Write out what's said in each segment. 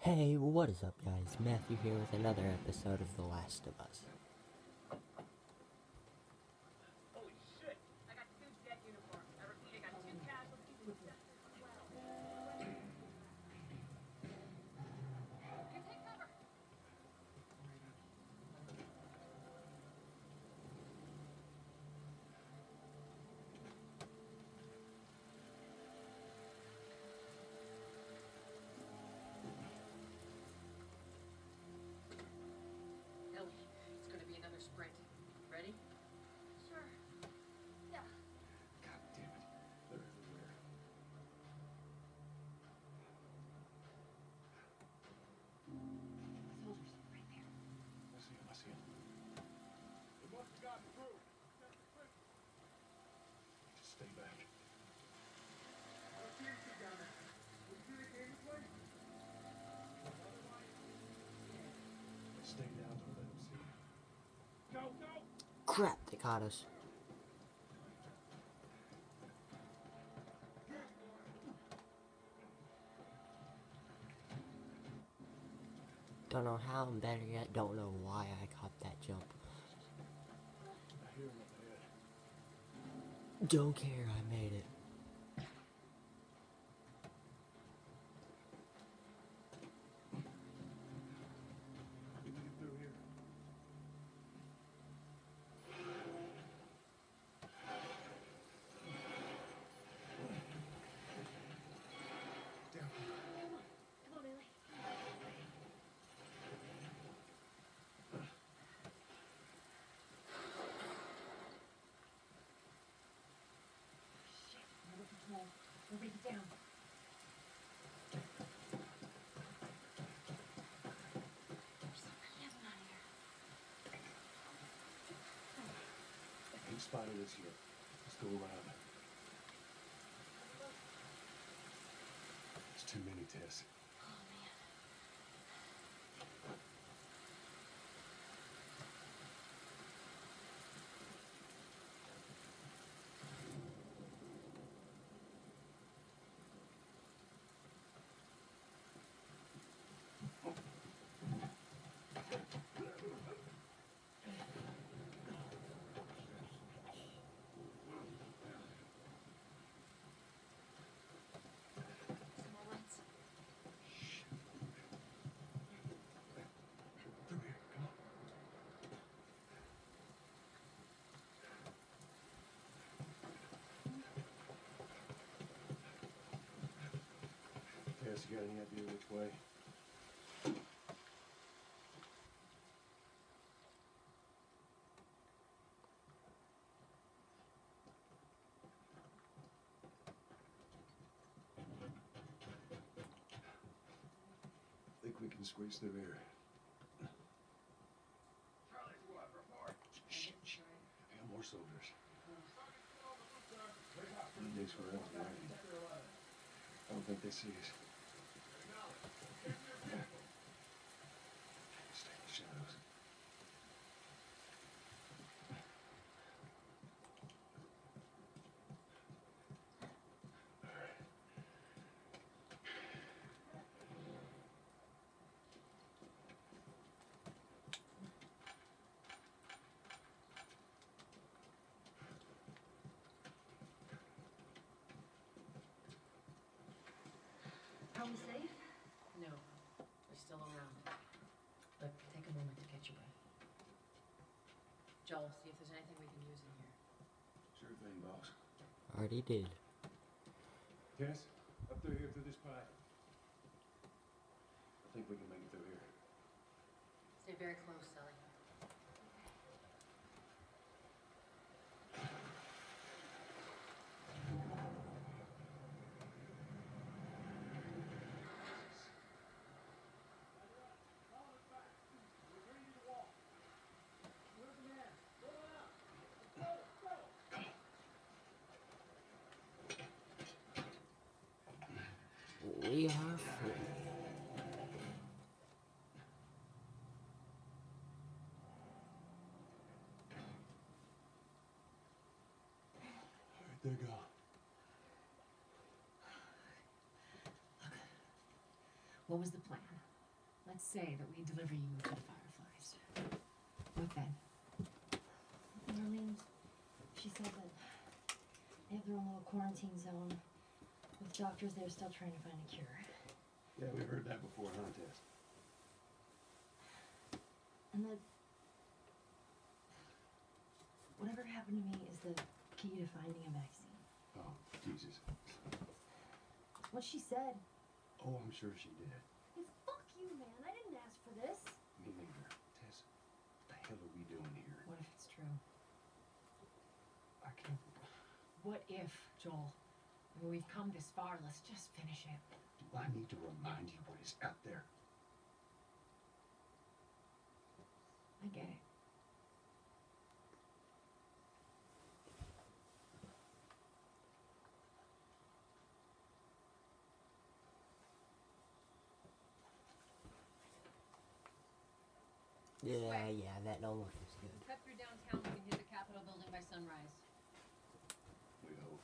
Hey, what is up, guys? Matthew here with another episode of The Last of Us. Crap, they caught us. Don't know how, and better yet, don't know why I caught that jump. Don't care, I made it. We can get through here. Down. Come on, Ellie. Shit, another down. There's living out here. Ain't spotted us yet. Let's go around. It's too many tests. Tess, you got any idea which way? Think we can squeeze through here. Shh, shh. I got more soldiers. Days for us, right? I don't think they see us. Stay in the shadows. Are we safe? No, they're still around. But take a moment to catch your breath. Joel, see if there's anything we can use in here. Sure thing, boss. Already did. Yes, up through here through this pipe. I think we can make it through here. Stay very close, Sally. We are free. All right, they're. What was the plan? Let's say that we deliver you to the fireflies. What then? Marlene, she said that they have their own little quarantine zone with doctors there still trying to find a cure. Yeah, we've heard that before, huh, Tess? And that whatever happened to me is the key to finding a vaccine. Oh, Jesus. What she said. Oh, I'm sure she did. Hey, fuck you, man. I didn't ask for this. Me neither. Tess, what the hell are we doing here? What if it's true? I can't. What if, Joel? I we've come this far. Let's just finish it. Do I need to remind you what is out there? I get it. Yeah, yeah, that don't look as good. Cut through downtown. We can hit the Capitol building by sunrise. We hope.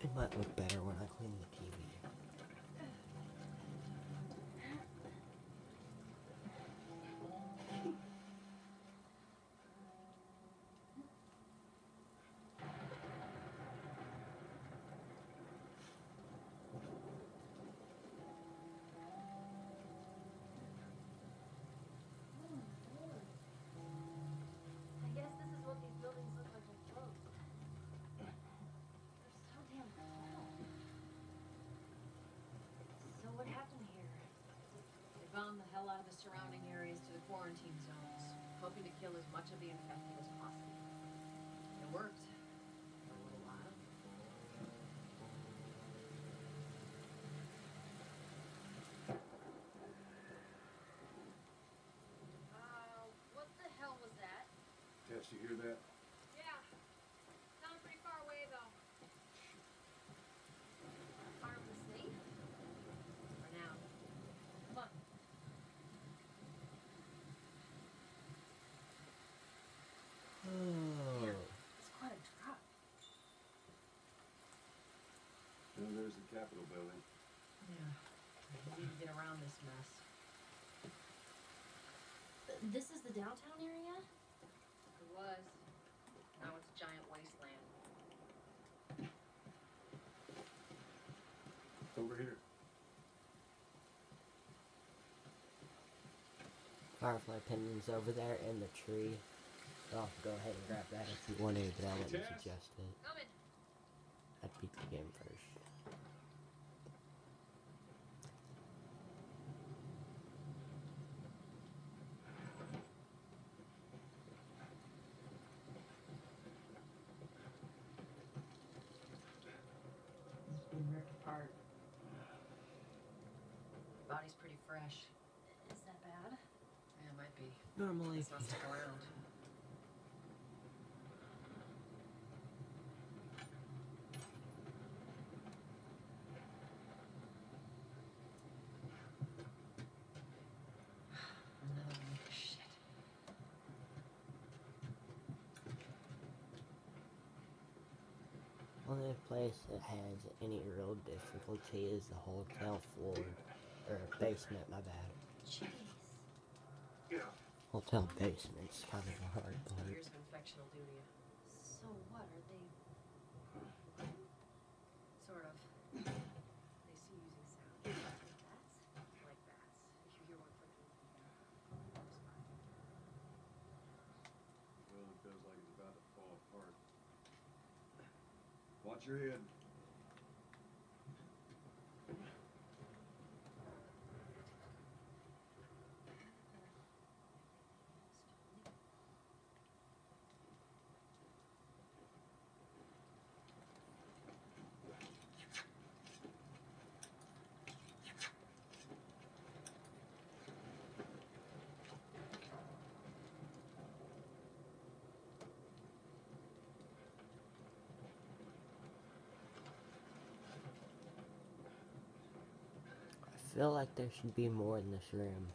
It might look better when I clean the surrounding areas to the quarantine zones, hoping to kill as much of the infected as possible. It worked. For a little while. Uh, what the hell was that? Tess, you hear that? Yeah. Sounded pretty far away though. Are we safe? For now. Come on. Oh. It's quite a drop. Then there's the Capitol building. Yeah. We need to get around this mess. This is the downtown area? It was. Now it's a giant wasteland. Over here. Firefly pendants over there in the tree. Oh, go ahead and grab that if you want to, but I wouldn't suggest it. Coming. I'd beat the game first. Fresh. Is that bad? Yeah, it might be. Normally, Let's not stick around. Another one. Shit. only place that has any real difficulty is the hotel floor or basement. My bad. Jeez. Yeah. Hotel basement's kind of a hard part. Years of infection will do to you. So what? Are they Sort of. They see using sound. bats? Like bats. If you hear one clicking, it's fine. Well, it feels like it's about to fall apart. Watch your head. I feel like there should be more in this room.